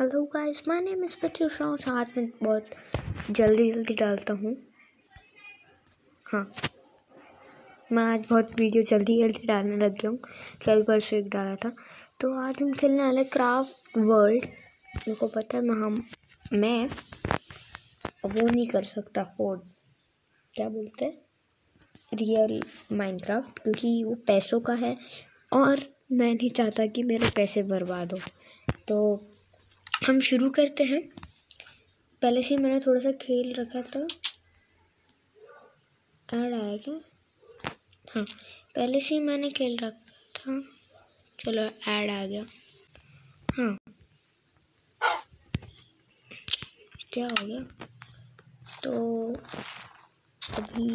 Hello guys my name is Pratyusha आज मैं बहुत जल्दी जल्दी डालता हूँ। हाँ। मैं आज बहुत वीडियो जल्दी जल्दी डालने लग गया हूँ। कल परसों एक डाला था। तो आज हम खेलने वाले क्राफ्ट वर्ल्ड मेरे को पता है, मैं हम, मैं वो नहीं कर सकता फोर्ड क्या बोलते हैं? रियल माइनक्राफ्ट क्योंकि वो पैसों का है और मैं नहीं चाहता कि मेरे पैसे बर्बाद हो। तो हम शुरू करते हैं। पहले से मैंने थोड़ा सा खेल रखा था। ऐड आया क्या? हाँ पहले से मैंने खेल रखा था। चलो ऐड आ गया। हाँ। क्या हो गया? तो अभी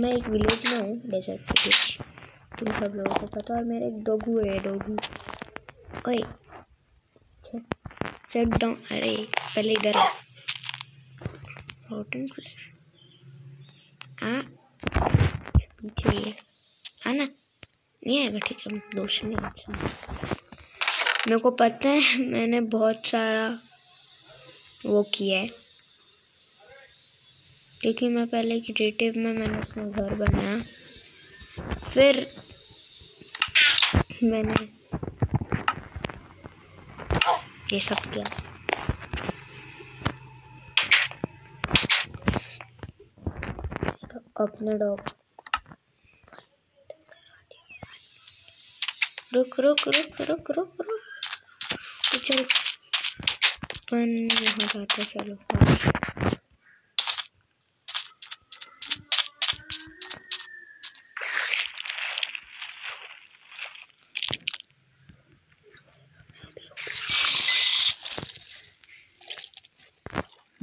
मैं एक विलेज में हूँ डेजर्ट विलेज तुम सब लोगों को पता और मेरे एक डोगू है डोगू ओए शट डाउन अरे, पहले इधर रोटन फ्लैश आ, पीछे ये। नहीं आएगा, ठीक है दोस्त नहीं मेरे को पता है, मैंने बहुत सारा वो किया है। क्योंकि मैं पहले क्रिएटिव में मैंने अपना घर बनाया। फिर मैंने ये सब किया। अपने डॉग। रुक रुक रुक रुक रुक रुक। चल। अपन यहाँ जाते चलो।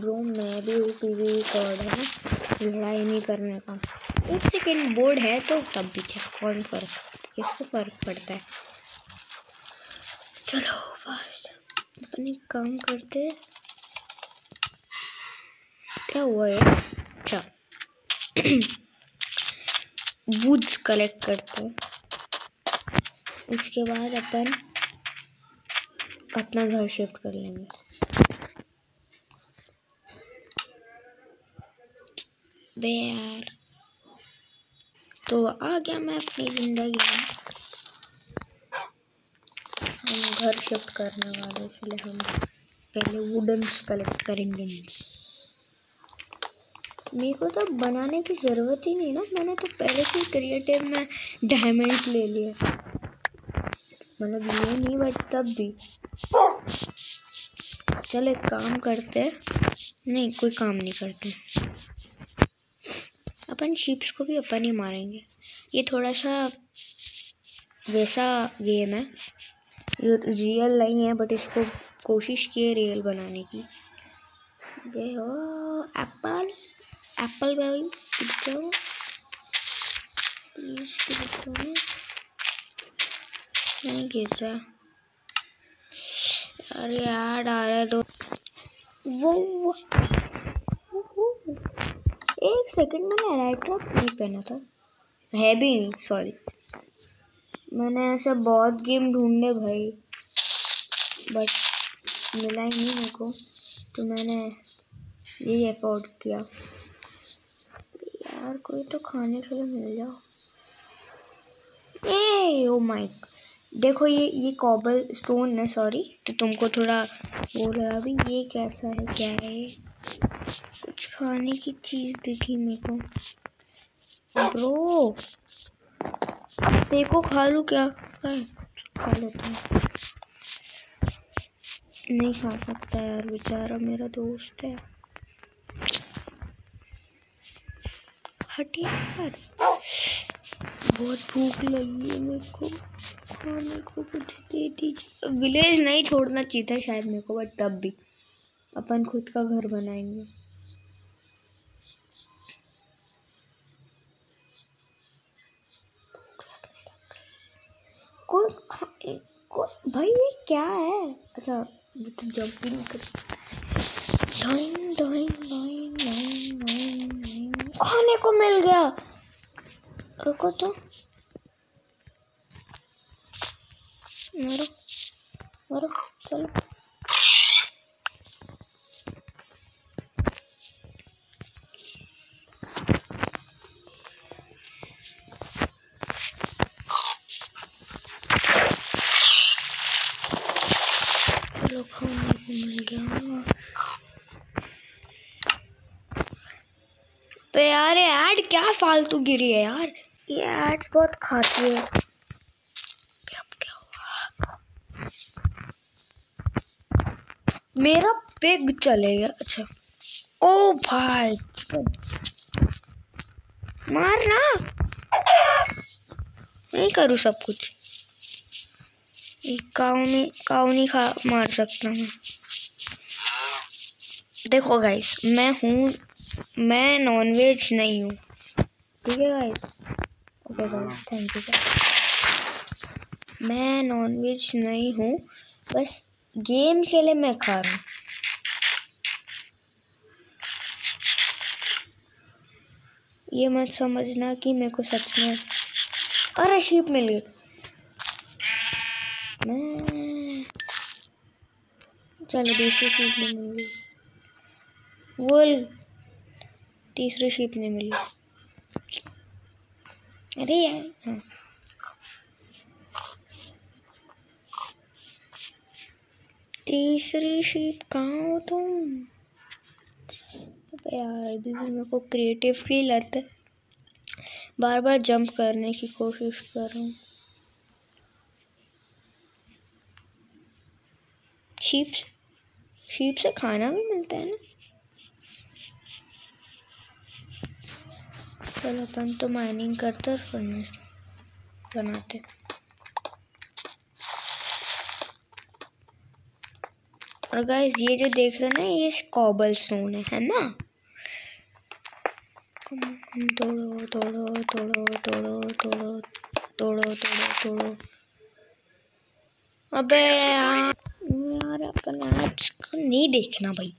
ब्रो मैं भी हूँ पी वी कॉर्ड है, लड़ाई नहीं करने का। एक सेकेंड बोर्ड है तो तब भी चेक कौन फ़र्क किसको फ़र्क पड़ता है। चलो फास्ट अपन काम करते क्या हुआ है अच्छा। वुड्स कलेक्ट करते उसके बाद अपन अपना घर शिफ्ट कर लेंगे। बे यार तो आ गया मैं अपनी ज़िंदगी में। हम घर शिफ्ट करने वाले, इसलिए हम पहले वुडन्स कलेक्ट करेंगे मेरे को तो बनाने की ज़रूरत ही नहीं ना। मैंने तो पहले से क्रिएटिव में डायमंड्स ले लिए। मतलब ये नहीं बट तब भी। चलो एक काम करते नहीं, कोई काम नहीं करते। अपन शिप्स को भी अपन ही मारेंगे। ये थोड़ा सा वैसा गेम है। ये रियल नहीं है बट इसको कोशिश किए रियल बनाने की। ये हो एप्पल एप्पल भाई जाओ। प्लीज़ नहीं गिर रहा। अरे यार आ रहा है तो। वो, वो। एक सेकंड मैंने एलाइट्रॉप नहीं पहना था। है भी नहीं सॉरी मैंने ऐसे बहुत गेम ढूंढे भाई। बट मिला ही नहीं मेरे को। तो मैंने यही अफोर्ड किया। यार, कोई तो खाने के लिए मिल जाओ। ए ओ माइक देखो ये ये कॉबल स्टोन है सॉरी तो तुमको थोड़ा बोल रहा अभी ये कैसा है, क्या है? कुछ खाने की चीज़ दिखी मेरे को। ब्रो, देखो खा लू क्या खा लेता हूँ। नहीं खा सकता यार, बेचारा मेरा दोस्त है। हटिए यार। बहुत भूख लगी है मेरे को। खाने को कुछ दे दीजिए। विलेज नहीं छोड़ना चाहिए था शायद मेरे को बट तब भी। अपन खुद का घर बनाएँगे। भाई, ये क्या है? अच्छा जंप भी नहीं कर। डाइन डाइन खाने को मिल गया। रुको तो। फालतू गिरी है यार। ये ऐड बहुत खाती है। मेरा पिग चलेगा अच्छा। ओ भाई। मार ना नहीं करूँ सब कुछ। काउ नहीं काउ नहीं खा, मार सकता मैं देखो गाइस मैं हूँ, मैं नॉनवेज नहीं हूँ। ठीक है। Guys okay guys thank you मैं नॉनवेज नहीं हूँ बस गेम के लिए मैं खा रहा हूँ। ये मत समझना कि मेरे को सच में अरे शीप मिल गई। मैं चलो दूसरी शीप नहीं मिल गई वुल तीसरी शीप नहीं मिली। अरे यार हाँ। तीसरी शीप कहाँ हो तुम? यार, अभी भी मेरे को क्रिएटिव फील आता है। बार बार जंप करने की कोशिश कर रहा हूँ। शीप शीप से खाना भी मिलता है ना? चलो अपन तो माइनिंग करते फर्नेस बनाते और गाइस ये जो देख रहे हैं ना, ये कॉबल स्टोन है है ना? तोड़ो तोड़ो तोड़ो तोड़ो तोड़ो तोड़ो तोड़ो तोड़ो। अबे यार यार अपन एड्स को नहीं देखना भाई।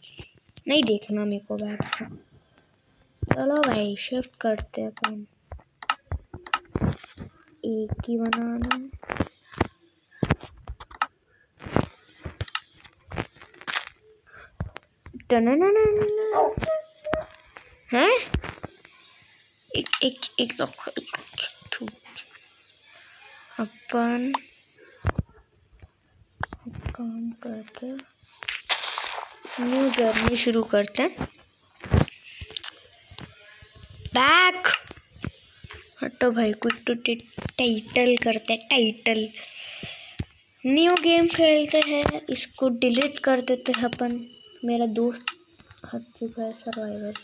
नहीं देखना मेरे को बैठ चलो भाई शिफ्ट करते हैं अपन। एक ही बनाना है। हैं एक एक एक अपन काम करते न्यू जर्नी शुरू करते हैं हटो भाई कुछ तो टाइटल करते हैं टाइटल न्यू गेम खेलते हैं, इसको डिलीट कर देते हैं अपन। मेरा दोस्त हट चुका है सर्वाइवर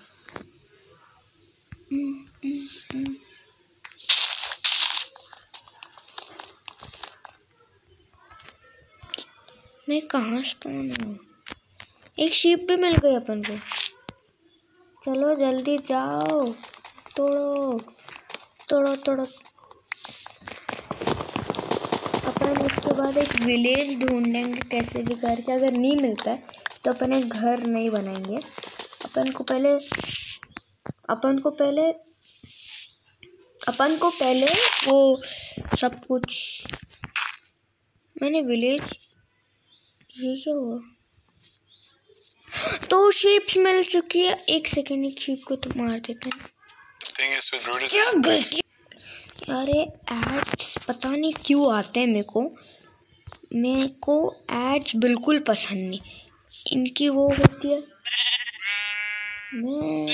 मैं कहाँ स्पॉन हूँ? एक शीप भी मिल गई अपन को। चलो जल्दी जाओ, तोड़ो। तोड़ो तोड़ो। अपन उसके बाद एक विलेज ढूंढेंगे कैसे भी करके। अगर नहीं मिलता है तो अपन एक घर नहीं बनाएँगे। अपन को पहले अपन को पहले अपन को पहले वो सब कुछ मैंने विलेज ये क्या हुआ? तो शीप्स मिल चुकी है। एक सेकेंड एक शीप को तो मार देते हैं। क्या गलती अरे एड्स पता नहीं क्यों आते हैं मेरे को। मेरे को एड्स बिल्कुल पसंद नहीं। इनकी वो होती है। मैं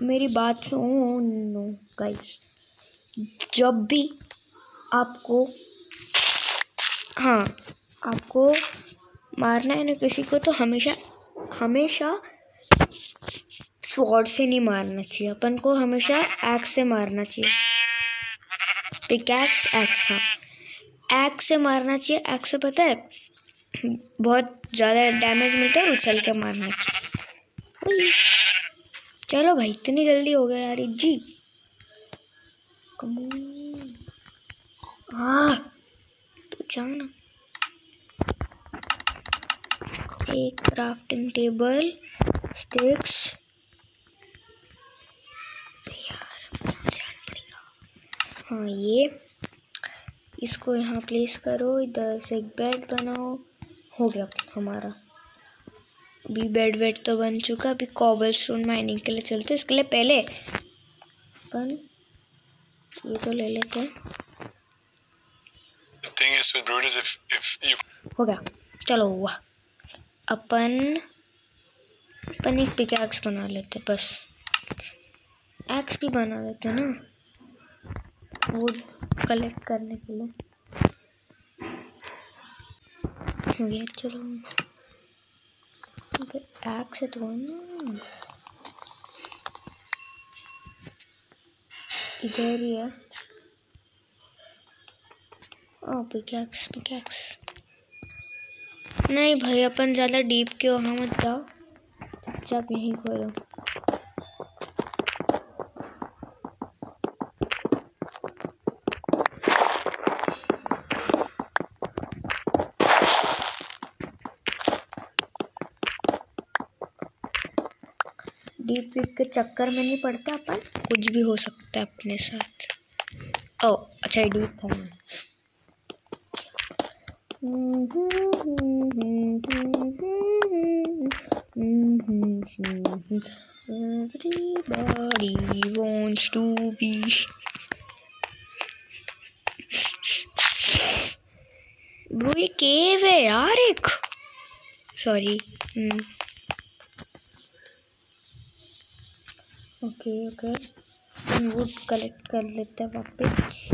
मेरी बात सुनो गाइस जब भी आपको हाँ आपको मारना है ना किसी को तो हमेशा हमेशा स्वॉर्ड से नहीं मारना चाहिए। अपन को हमेशा एक्स से मारना चाहिए। पिकैक्स एक्स हाँ। एक्स से मारना चाहिए। एक्स से पता है, बहुत ज़्यादा डैमेज मिलता है उछल के मारना चाहिए। चलो भाई, इतनी जल्दी हो गया यार जी हाँ जाना। एक क्राफ्टिंग टेबल स्टिक्स यार हाँ ये। इसको यहाँ प्लेस करो इधर से एक बेड बनाओ। हो गया हमारा। अभी बेड वेड तो बन चुका अभी कॉबल स्टोन माइनिंग के लिए चलते इसके लिए पहले अपन ये तो ले लेते हैं। हो गया। चलो हुआ। अपन अपन एक पिकैक्स बना लेते बस। एक्स भी बना देते हैं ना। वुड कलेक्ट करने के लिए। गया चलो। एक्स है तो ना। इधर ही है। ओ पिकैक्स पिकैक्स नहीं भाई, अपन ज़्यादा डीप के वहाँ मत जाओ। चुपचाप यहीं खोलो। डीप वीप के चक्कर में नहीं पड़ता अपन? कुछ भी हो सकता है अपने साथ। ओ अच्छा डीप था। Everybody wants to be ये केव है यार एक। Sorry okay okay wood collect कर लेते हैं वापस।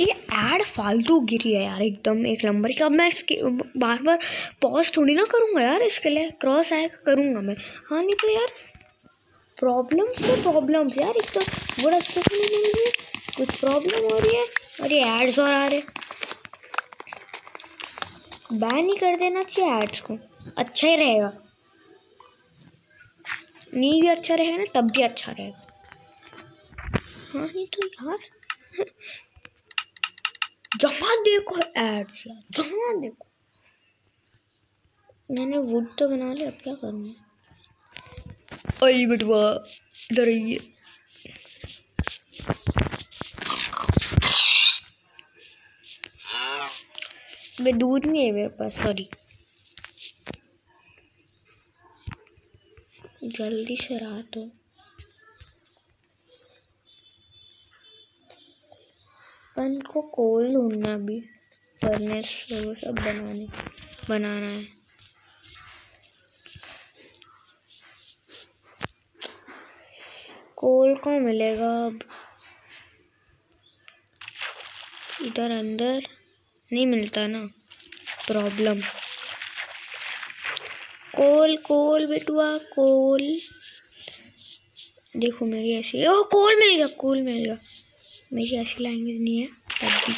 ये एड फालतू गिरी है यार एकदम एक नंबर की। अब मैं इसके बार बार पॉज थोड़ी ना करूँगा यार, इसके लिए क्रॉस आएगा करूँगा मैं। हाँ नहीं तो यार प्रॉब्लम्स में प्रॉब्लम्स यार एकदम। बड़ा अच्छे से नहीं मिल रही कुछ प्रॉब्लम हो रही है? और ये एड्स और आ रहे बैन ही कर देना चाहिए एड्स को। अच्छा ही रहेगा। नहीं भी अच्छा रहेगा ना, तब भी अच्छा रहेगा। हाँ नहीं तो यार। जहाँ देखो एड्स यार, जहाँ देखो। मैंने वुड तो बना लिया, अब क्या करूँगा अरे बेटवा, इधर आइए। वे दूध नहीं है मेरे पास सॉरी जल्दी से रात हो। अपन को कोल ढूंढना भी फर्नेस वो सब बनाने, बनाना है। कोल को मिलेगा अब? इधर अंदर नहीं मिलता ना? प्रॉब्लम। कोल कोल बेटुआ कोल। देखो मेरी ऐसी ओह कोल मिल गया कोल मिल गया। मेरी ऐसी लैंग्वेज नहीं है तब भी।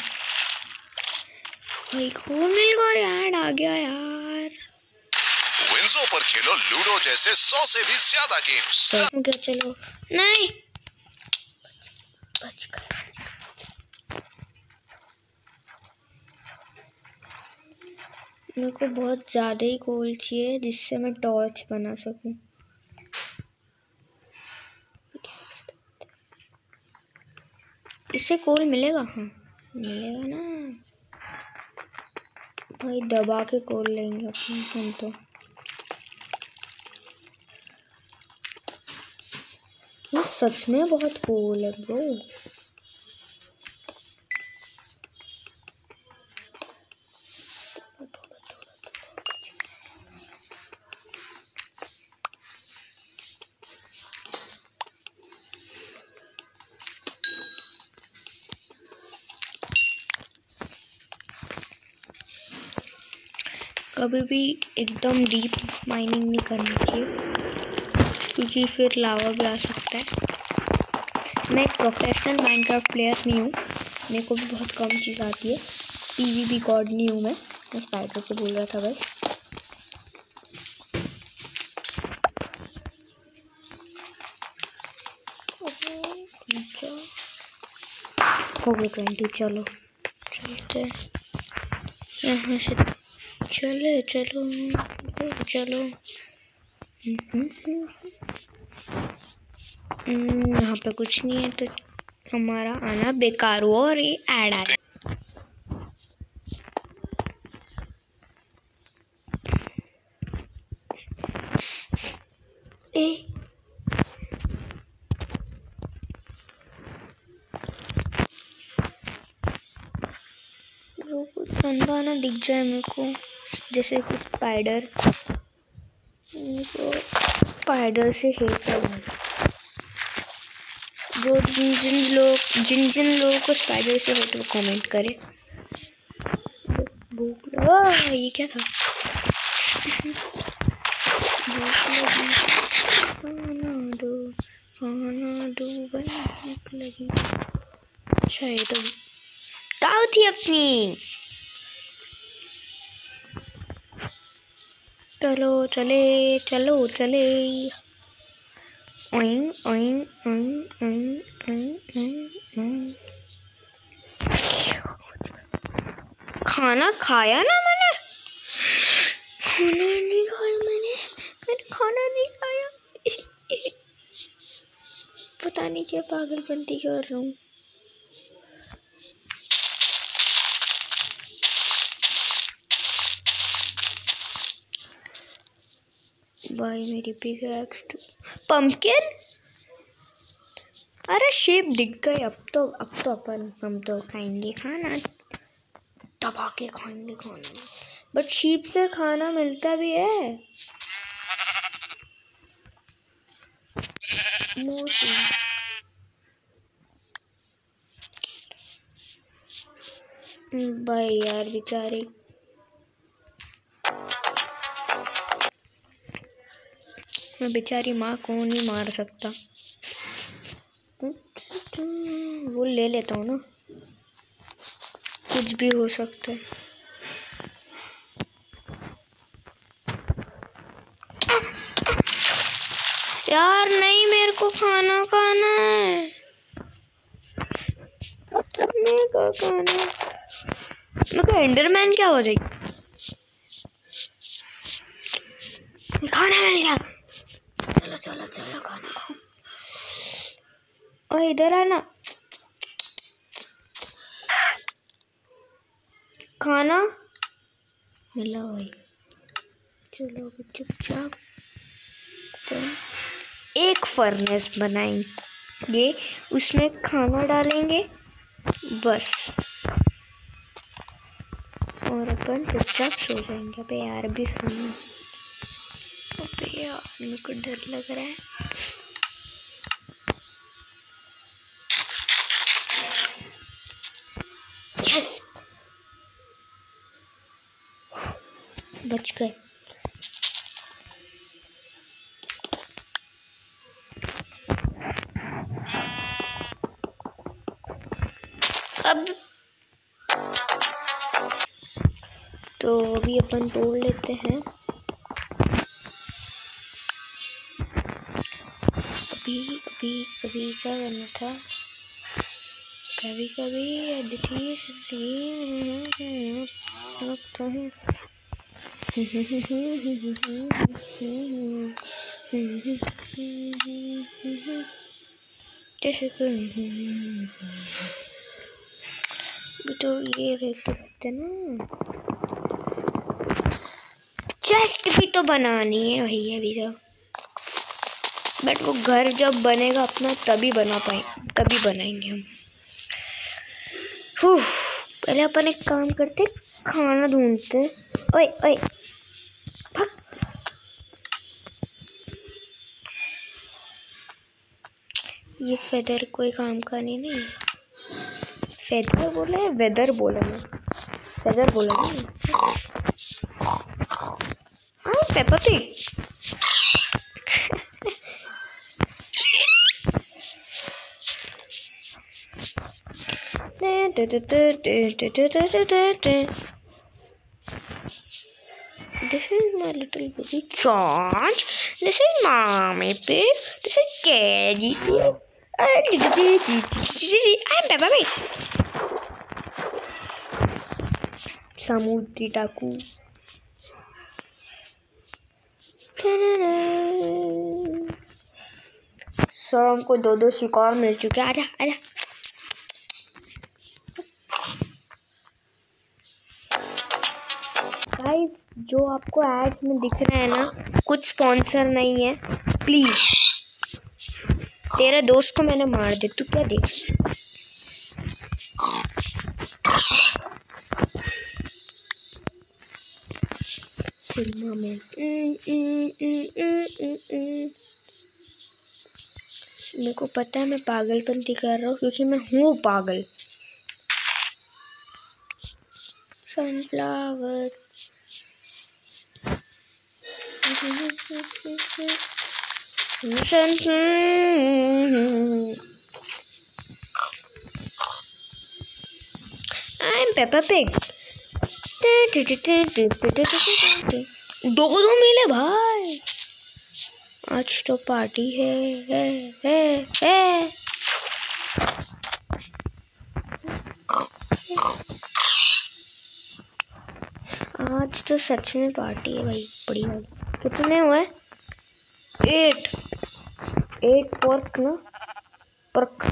भाई कोल मिल गया और यार आ गया यार। विंजो पर खेलो लूडो जैसे सौ से भी ज़्यादा गेम्स हो गया चलो। नहीं मेरे को बहुत ज़्यादा ही कोल चाहिए जिससे मैं टॉर्च बना सकूँ। इससे कोल मिलेगा? हाँ मिलेगा ना। भाई दबा के कोल लेंगे अपने हम तो। ये सच में बहुत कोल है ब्रो कभी भी एकदम डीप माइनिंग नहीं करनी चाहिए, क्योंकि फिर लावा भी आ सकता है। मैं एक प्रोफेशनल माइनक्राफ्ट प्लेयर नहीं हूँ, मेरे को भी बहुत कम चीज़ आती है। टीवी भी गॉड नहीं हूँ मैं मैं स्पाइडर से बोल रहा था बस। हो गए ट्वेंटी चलो। चलते यहाँ से चले, चलो चलो। यहाँ पे कुछ नहीं है तो हमारा आना बेकार हुआ और ये ऐड आ ना दिख जाए मेरे को। जैसे कि स्पाइडर स्पाइडर से हेट है जो जिन जिन लोग, जिन जिन लोगों को स्पाइडर से हेट वो कमेंट करें। भूख लगा। ये क्या था? भूख लगी। खाना दो खाना दो भूख लगी। अच्छा ये तो दाव थी अपनी। चलो, चले चलो, चले। ओइंग ओइंग ओइंग ओइंग ओइंग ओइंग खाना खाया ना मैंने? खाना नहीं खाया मैंने। मैंने खाना नहीं खाया। पता नहीं क्या पागलपंती कर रहा हूँ। भाई, मेरी पिक एक्स पंपकिन अरे शेप दिख गई, अब तो अब तो अपन हम तो खाएँगे खाना। दबा के खाएँगे खाना। बट शीप से खाना मिलता भी है। भाई यार, बेचारे मैं बेचारी माँ को नहीं मार सकता? वो ले लेता हूँ ना। कुछ भी हो सकता है। यार नहीं मेरे को खाना खाना है। मेरे को खाना। मेरे को एंडरमैन क्या हो जाएगी खाना मिल गया। चलो चलो चलो खाना खाओ ओए इधर आना। खाना? मिला भाई चलो चुपचाप। एक फर्नेस बनाएँगे, उसमें खाना डालेंगे, बस। और अपन चुपचाप सो जाएँगे। अबे यार भी सुनो अबे यार, मेरे को डर लग रहा है। यस बच गए अब तो अभी अपन तोड़ लेते हैं। अभी अभी कभी क्या करना था कभी कभी तो ये रहते ना चेस्ट भी तो बनानी है भैया अभी तो बट वो घर जब बनेगा अपना, तभी बना पाए, तभी बनाएँगे हम। पहले अपन एक काम करते खाना ढूंढते ओए ओए। ये फेदर कोई काम का नहीं नहीं। फेदर बोले वेदर बोले मैं फेदर बोला नहीं Peppa Pig This is my little baby George. This is mommy pig. This is daddy pig. I'm Peppa Pig. समुद्री टाकू सर हमको दो दो शिकार मिल चुके आजा आजा जो आपको एड्स में दिख रहा है ना, कुछ स्पॉन्सर नहीं है प्लीज़ तेरे दोस्त को मैंने मार दे तू क्या देख? सिनेमा में। मेरे को पता है, मैं पागलपंती कर रहा हूँ, क्योंकि मैं हूँ पागल। Sunflower I'm Peppa Pig. दो मिले, भाई। आज तो पार्टी है है है है। आज तो सच में पार्टी है, भाई। बड़ी वाली कितने हुए? एट। एट पर्क ना? पर्क।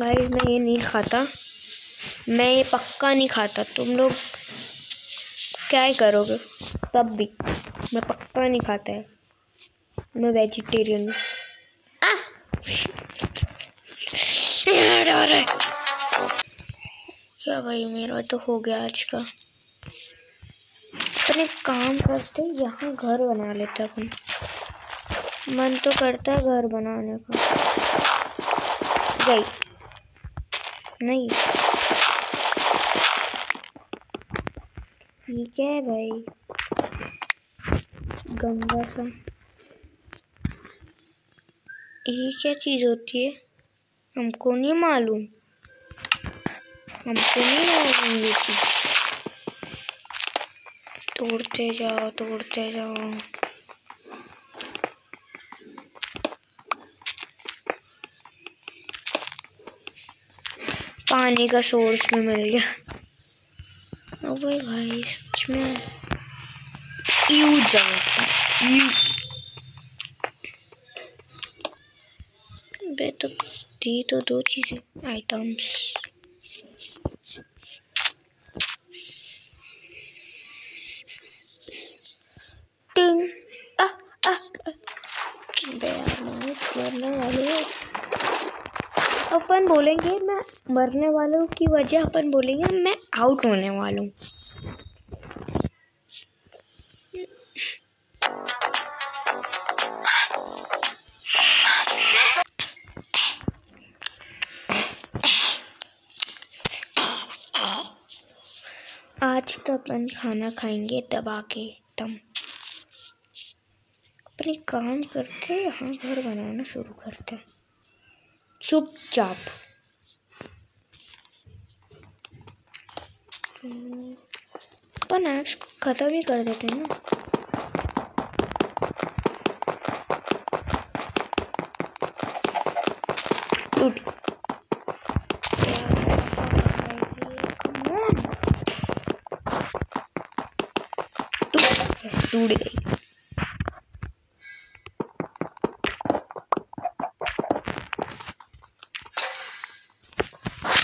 भाई मैं ये नहीं खाता। मैं ये पक्का नहीं खाता। तुम लोग क्या ही करोगे? तब भी। मैं पक्का नहीं खाता है। मैं वेजिटेरियन हूँ। क्या भाई मेरा तो हो गया आज का। अपने काम करते, यहाँ घर बना लेता अपन। मन तो करता है घर बनाने का। गई। नहीं। ये क्या है भाई? गंगा सा ये क्या चीज़ होती है? हमको नहीं मालूम। हमको नहीं मालूम ये चीज़। तोड़ते जाओ तोड़ते जाओ। पानी का सोर्स में मिल गया। अबे भाई सच में। यू जाता, यू। बे तो दी तो दो चीज़ें आइटम्स टिंग आ आ आ। बे यार, मैं मरने वाली हूँ अपन बोलेंगे मैं मरने वालों की वजह अपन बोलेंगे, मैं आउट होने वाला। हूँ आज तो अपन खाना खाएँगे दबा के एकदम अपने काम करते यहाँ घर बनाना शुरू करते हैं। चुपचाप। अपन आज खत्म ही कर देते हैं ना। टूट गई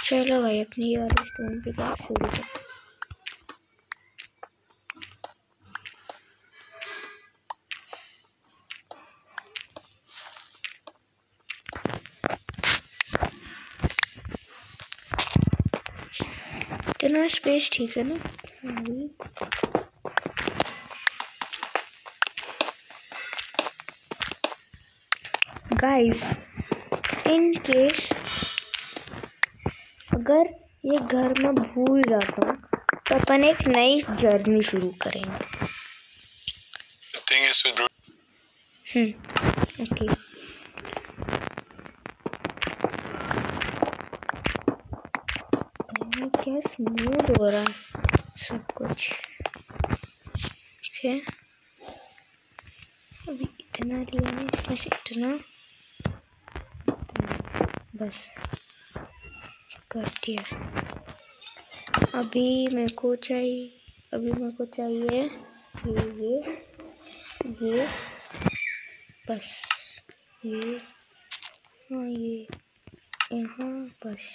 चलो भाई अपनी वाली स्टोन की बात शुरू कर इतना स्पेस ठीक है ना? गाइस इन केस अगर ये घर में भूल जाता हूँ तो अपन एक नई जर्नी शुरू करेंगे। Is हम्म ओके ये स्मूथ हो रहा है सब कुछ ठीक है अभी इतना लिया है इसमें से इतना बस कर दिया अभी मेरे को चाहिए अभी मेरे को चाहिए ये ये ये बस ये हाँ ये यहाँ बस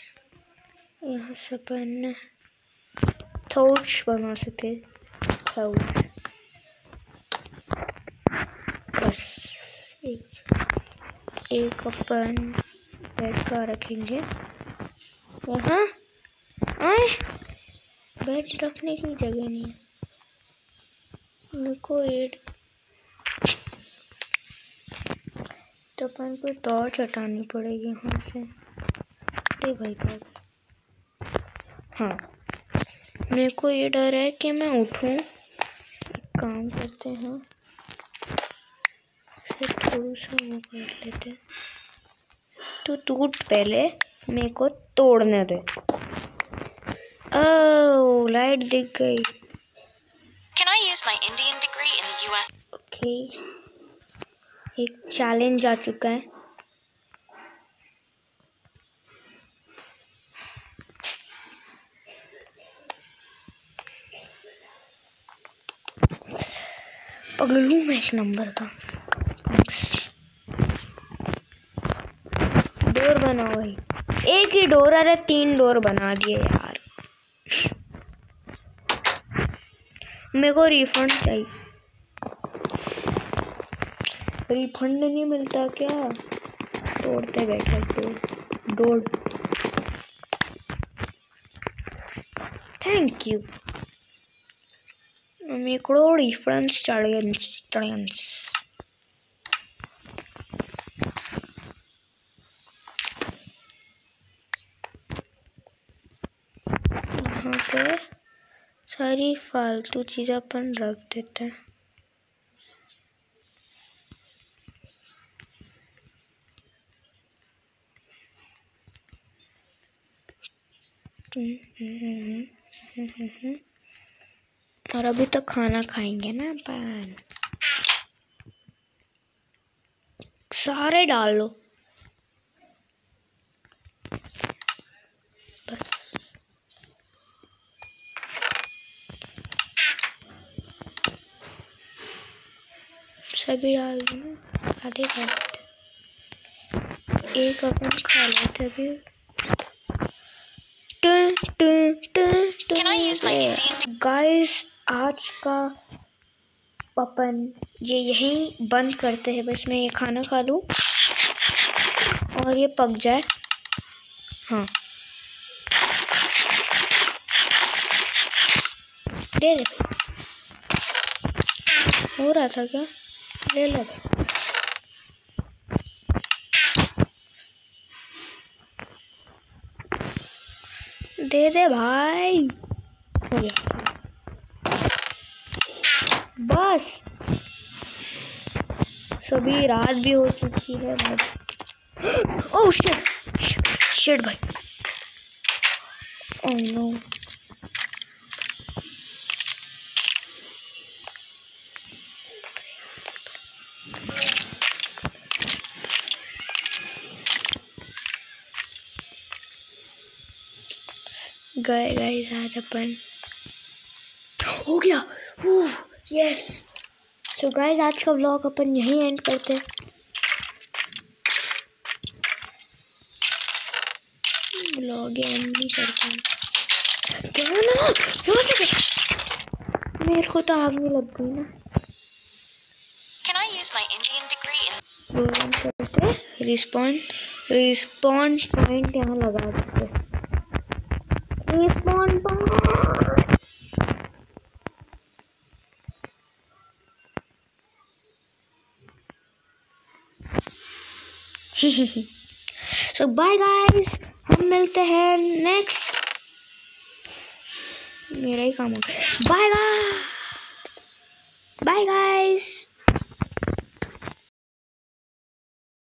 यहाँ से अपन थोच बना सके थोच बस एक एक अपन बेड का रखेंगे यहाँ आए बेड रखने की जगह नहीं है मेरे को एड तो अपन को टॉर्च हटानी पड़ेगी यहाँ से। भाई बस हाँ। मेरे को ये डर है कि मैं उठूँ। एक काम करते हैं। फिर थोड़ा सा वो कर लेते हैं। तो टूट पहले मेरे को तोड़ने दे। ओह लाइट दिख गई। Can I use my Indian degree in the US? Okay. एक चैलेंज आ चुका है। पगलू मैं एक नंबर का। डोर बनाओ भाई एक ही डोर, अरे तीन डोर बना दिए यार। मेरे को रिफंड चाहिए। रिफंड नहीं मिलता क्या? तोड़ते बैठे डोर डोर। थैंक यू मेरे रिफरेंस चाहिए स्ट्रेंस यहाँ पे सारी फालतू चीज़ें अपन रख देते हैं। और अभी तो खाना खाएँगे ना अपन। सारे डाल लो। बस। सभी डाल दो ना आधे डाल एक अपन खा लेते अभी। Can I use my Indian guys आज का अपन ये यहीं बंद करते हैं। बस मैं ये खाना खा लूँ और ये पक जाए। हाँ। दे दे हो रहा था क्या? ले ले। दे दे भाई। हो गया। बस। सभी रात भी हो चुकी है, बट ओह शिट शिट भाई। ओह नो गए गाइस आज अपन। हो गया। यस सो गाइस आज का व्लॉग अपन यहीं एंड करते हैं। व्लॉग एंड भी करते हैं। मेरे को तो आग में लग गई ना। रिस्पॉन्ड रिस्पॉन्ड पॉइंट यहाँ लगा देते respond point so bye guys हम मिलते हैं नेक्स्ट मेरा ही काम हो। गया बाय बाय गाइस